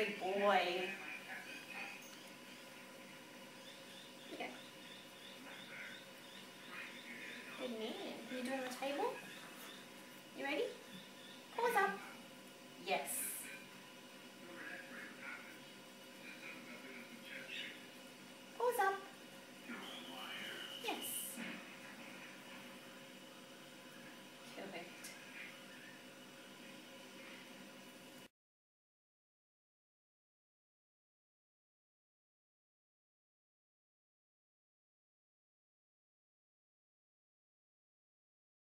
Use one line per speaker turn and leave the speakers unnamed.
Good boy.
Yeah.
Good
man. You doing the table?